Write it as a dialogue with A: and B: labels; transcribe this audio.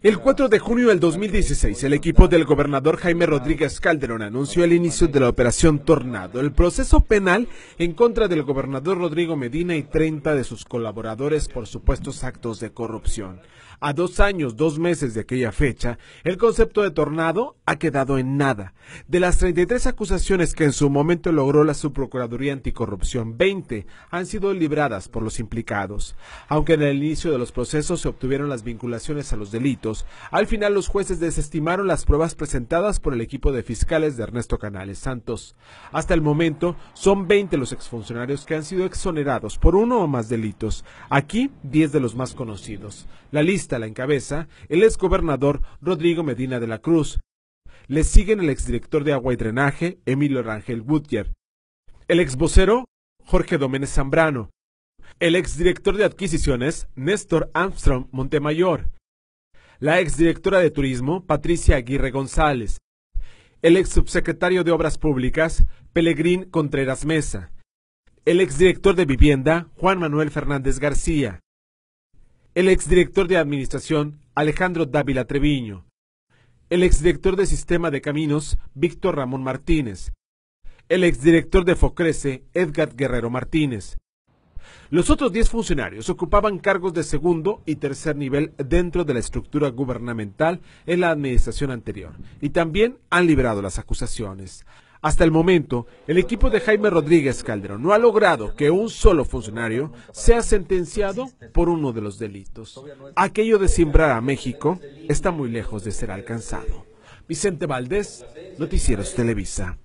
A: El 4 de junio del 2016, el equipo del gobernador Jaime Rodríguez Calderón anunció el inicio de la operación Tornado, el proceso penal en contra del gobernador Rodrigo Medina y 30 de sus colaboradores por supuestos actos de corrupción. A dos años, dos meses de aquella fecha, el concepto de tornado ha quedado en nada. De las 33 acusaciones que en su momento logró la Subprocuraduría Anticorrupción, 20 han sido libradas por los implicados. Aunque en el inicio de los procesos se obtuvieron las vinculaciones a los delitos, al final los jueces desestimaron las pruebas presentadas por el equipo de fiscales de Ernesto Canales Santos. Hasta el momento, son 20 los exfuncionarios que han sido exonerados por uno o más delitos. Aquí, 10 de los más conocidos. La lista la encabeza el exgobernador Rodrigo Medina de la Cruz. Le siguen el exdirector de Agua y Drenaje, Emilio Rangel Gutier, el exvocero, Jorge Doménez Zambrano, el exdirector de Adquisiciones, Néstor Armstrong Montemayor, la exdirectora de Turismo, Patricia Aguirre González, el ex subsecretario de Obras Públicas, Pelegrín Contreras Mesa, el exdirector de Vivienda, Juan Manuel Fernández García, el exdirector de Administración Alejandro Dávila Treviño, el exdirector de Sistema de Caminos Víctor Ramón Martínez, el exdirector de Focrece Edgar Guerrero Martínez. Los otros 10 funcionarios ocupaban cargos de segundo y tercer nivel dentro de la estructura gubernamental en la administración anterior y también han liberado las acusaciones. Hasta el momento, el equipo de Jaime Rodríguez Calderón no ha logrado que un solo funcionario sea sentenciado por uno de los delitos. Aquello de simbrar a México está muy lejos de ser alcanzado. Vicente Valdés, Noticieros Televisa.